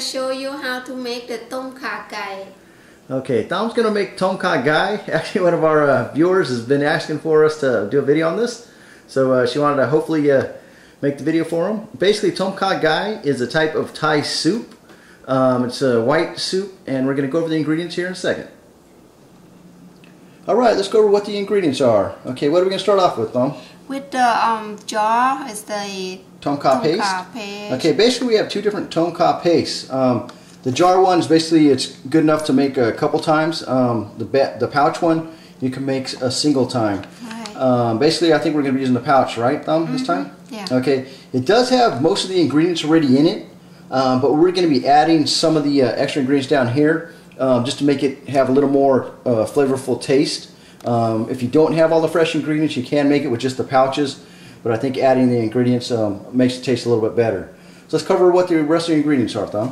gonna show you how to make the tom kha gai. Okay, Thom's gonna make tom kha gai. Actually, one of our uh, viewers has been asking for us to do a video on this, so uh, she wanted to hopefully uh, make the video for him. Basically, tom kha gai is a type of Thai soup. Um, it's a white soup, and we're gonna go over the ingredients here in a second. All right, let's go over what the ingredients are. Okay, what are we gonna start off with, Tom? With the um, jar is the Tom kha paste. paste. Okay, basically we have two different tom kha pastes. Um, the jar one is basically it's good enough to make a couple times. Um, the the pouch one you can make a single time. Right. Um, basically, I think we're going to be using the pouch, right, Thom, this time? Mm-hmm. Yeah. Okay. It does have most of the ingredients already in it, um, but we're going to be adding some of the uh, extra ingredients down here um, just to make it have a little more uh, flavorful taste. Um, if you don't have all the fresh ingredients, you can make it with just the pouches, but I think adding the ingredients um, makes it taste a little bit better. So let's cover what the rest of the ingredients are, Thom.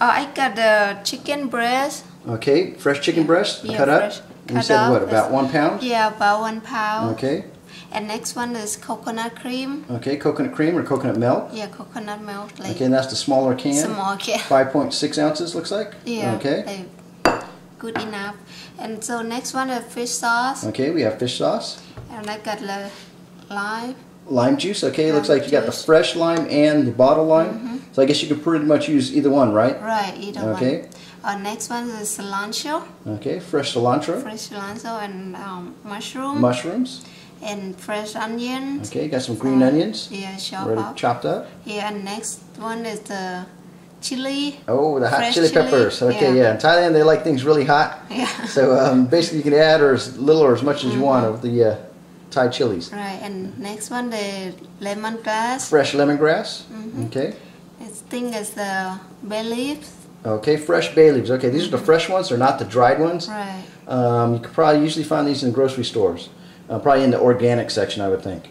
Uh, I got the chicken breast. Okay, fresh chicken breast Yeah, cut fresh. up. You said up. what, about one pound? Yeah, about one pound. Okay. And next one is coconut cream. Okay, coconut cream or coconut milk. Yeah, coconut milk. Like Okay, and that's the smaller can. small can. 5.6 ounces looks like. Yeah. Okay. like, good enough. And so next one is fish sauce. Okay, we have fish sauce. And I got the lime. Lime juice. Okay, looks like you got the fresh lime and the bottle lime. So I guess you could pretty much use either one, right? Right, either Okay. one. Okay. Uh, next one is cilantro. Okay, fresh cilantro, Fresh cilantro and um, mushroom. mushrooms. and fresh onion. Okay, got some green onions Yeah, chop already up. chopped up. Yeah, and next one is the chili. Oh, the hot chili chili, peppers. Okay, yeah. yeah. In Thailand, they like things really hot. Yeah. So um, basically, you can add or as little or as much as you want Mm-hmm. of the uh, Thai chilies. Right, and next one the lemongrass. Fresh lemongrass. Mm-hmm. Okay. This thing is the bay leaves. Okay, fresh bay leaves. Okay, these are the fresh ones. They're not the dried ones. Right. Um, you could probably usually find these in grocery stores. Uh, probably in the organic section, I would think.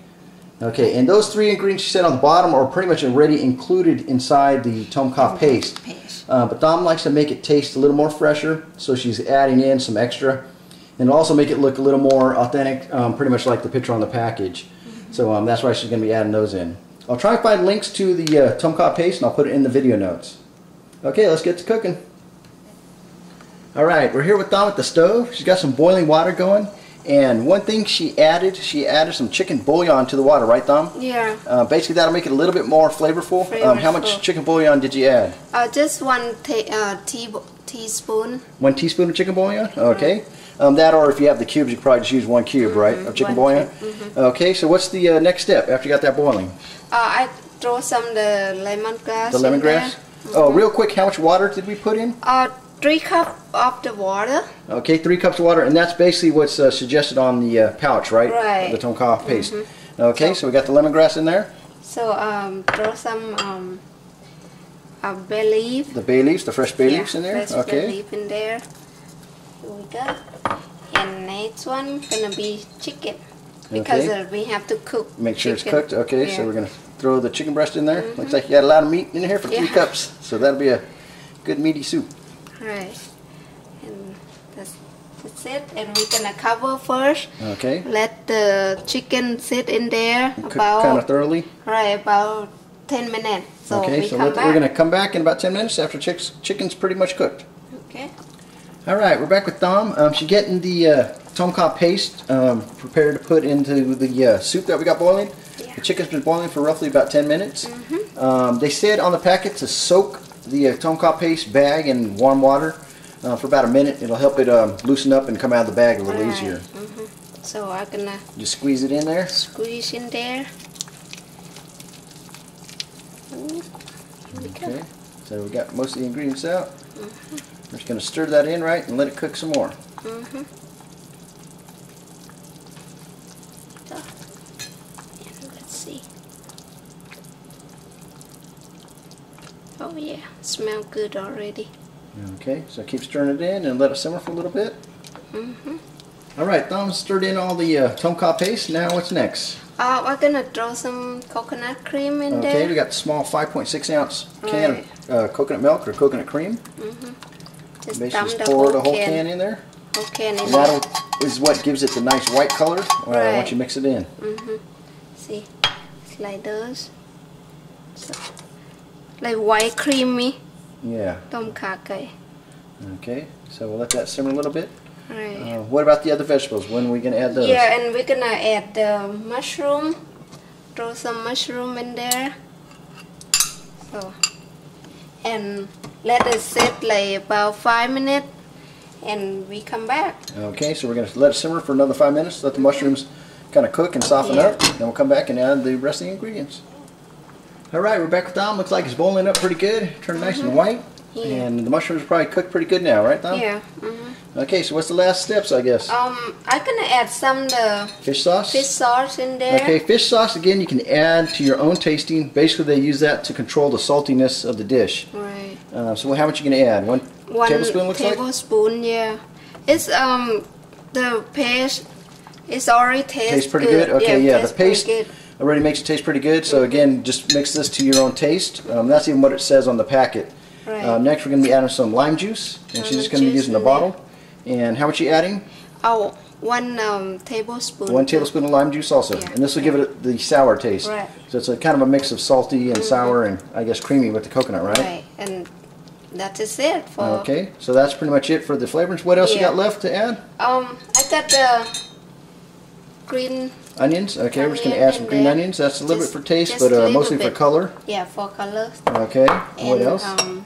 Okay, and those three ingredients you said on the bottom are pretty much already included inside the tom kha paste. Paste. Uh, but Dom likes to make it taste a little more fresher, so she's adding in some extra. And also make it look a little more authentic, um, pretty much like the picture on the package. So um, that's why she's going to be adding those in. I'll try and find links to the uh, tom kha paste and I'll put it in the video notes. Okay, let's get to cooking. Alright, we're here with Dom at the stove. She's got some boiling water going. And one thing she added, she added some chicken bouillon to the water, right Dom? Yeah. Uh, basically that'll make it a little bit more flavorful. Um, how much chicken bouillon did you add? Uh, just one uh, tea teaspoon. One teaspoon of chicken bouillon? Okay. Um, that or if you have the cubes, you probably just use one cube, right, of chicken one bouillon? Okay, so what's the uh, next step after you got that boiling? Uh, I throw some the lemongrass. The lemongrass? Oh, real quick, how much water did we put in? Uh, three cup of the water. Okay, three cups of water, and that's basically what's uh, suggested on the uh, pouch, right? Right. The tom kha paste. Okay, so we got the lemongrass in there, So um, throw some um, uh, bay leaf. the bay leaves, the fresh bay Yeah, leaves in there. fresh bay Okay. leaf in there. Here we go. And next one gonna be chicken because Okay. uh, we have to cook. Make sure it's cooked. Okay, so Yeah. Mm-hmm. we're gonna throw the chicken breast in there. Looks like you got a lot of meat in here for three cups, so that'll be a good meaty soup. all right And that's, that's it. And we're gonna cover first. Okay. Let the chicken sit in there Cook about kind of thoroughly. right about ten minutes. So okay, so come let, back. we're going to come back in about 10 minutes after chicks, chicken's pretty much cooked. Okay. All right, we're back with Dom. Um, she's getting the uh, tom kha paste um, prepared to put into the uh, soup that we got boiling. Yeah. The chicken's been boiling for roughly about 10 minutes. Um, they said on the packet to soak the uh, tom kha paste bag in warm water uh, for about a minute. It'll help it um, loosen up and come out of the bag a little Right. easier. Mhm. So I'm gonna Just squeeze it in there. squeeze in there. Ooh, here we go. Okay, so we got most of the ingredients out. We're just going to stir that in right and let it cook some more. Mm-hmm. So, and let's see. Oh yeah, smell good already. Okay, so keep stirring it in and let it simmer for a little bit. Mm-hmm. All right, Thom stirred in all the uh, tom kha paste. Now what's next? Uh, we're gonna throw some coconut cream in Okay, there. Okay, we got the small 5.6 ounce can of uh, coconut milk or coconut cream. Mm-hmm. Just Basically just pour the whole, can. can. in there. Whole can in and that is what gives it the nice white color right. once you mix it in. Mm-hmm. See, it's like. So, like white creamy. Yeah. Tom kake. Okay, so we'll let that simmer a little bit. Right. Uh, what about the other vegetables? When are we going to add those? Yeah, and we're going to add the mushroom. Throw some mushroom in there. So and let it sit like about five minutes and we come back Okay. So we're gonna let it simmer for another five minutes. Let the mushrooms kind of cook and soften Yeah. up. Then we'll come back and add the rest of the ingredients. All right, we're back with Dom. Looks like it's boiling up pretty good. Turned nice and mm-hmm. white. Yeah. And the mushrooms are probably cooked pretty good now, right, Dom? yeah mhm. Okay. So what's the last steps? I guess. um i'm gonna add some the Fish sauce. fish sauce in there Okay, fish sauce again you can add to your own tasting. Basically, they use that to control the saltiness of the dish. right Uh, so how much are you gonna add? One, one tablespoon looks like. tablespoon yeah it's um the paste It's already taste Tastes pretty good. Okay, yeah, the paste good. already makes it taste pretty good. So again, just mix this to your own taste. Um, that's even what it says on the packet. Right. Um, next, we're gonna be adding some lime juice, and she's just gonna be using the bottle. And how much are you adding? Oh, one um, tablespoon. One tablespoon of lime juice also, Yeah. and this will give it the sour taste. Right. So it's a kind of a mix of salty and sour, and I guess creamy with the coconut, right? Right, and that is it for. Okay, so that's pretty much it for the flavors. What else you got left to add? Um, I got the green. Onions. Okay, we're just gonna add some green onions. That's a little Just- bit for taste, but uh, mostly for color. Yeah, for color. Okay. And what else? um,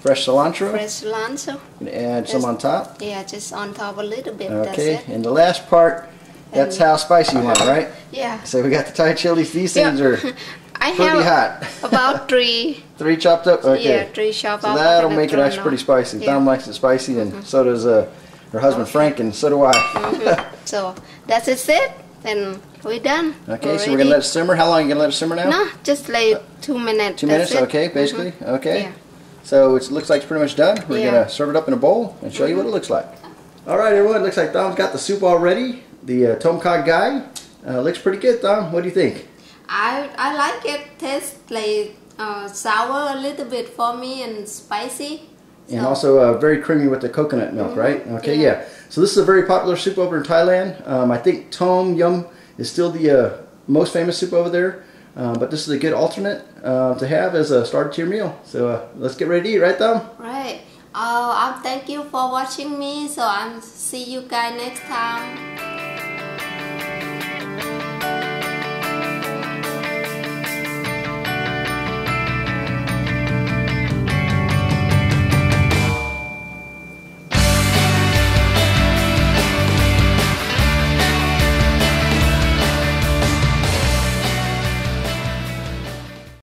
Fresh cilantro. fresh cilantro. Gonna add some on top. Yeah, just on top a little bit. Okay, and the last part, that's And- how spicy you want, right? Yeah. So we got the Thai chilies. These Yeah. things are I pretty have hot. about three. Three chopped up. Okay. Yeah, three chop So up. that'll make it actually pretty spicy. Yeah. Dom likes it spicy, and so does uh, her husband Frank, and so do I. Mhm. so that's it. Then we're done. okay, so we're gonna let it simmer. How long are you gonna let it simmer now? No, just like two minutes. Two minutes. it. Okay, basically. Okay. Yeah. So it looks like it's pretty much done. We're Yeah. Mm-hmm. gonna serve it up in a bowl and show you what it looks like. All right, everyone. Looks like Dom's got the soup already. The uh, tom kha gai uh, looks pretty good. Dom, what do you think? I I like it. Tastes like uh, sour a little bit for me and spicy. And So- also uh, very creamy with the coconut milk, right? Okay, yeah. Yeah. So this is a very popular soup over in Thailand. Um, I think Tom Yum is still the uh, most famous soup over there. Um, but this is a good alternate uh, to have as a starter to your meal. So uh, let's get ready to eat, right, Dom? Right. Uh, I thank you for watching me. So I'll see you guys next time.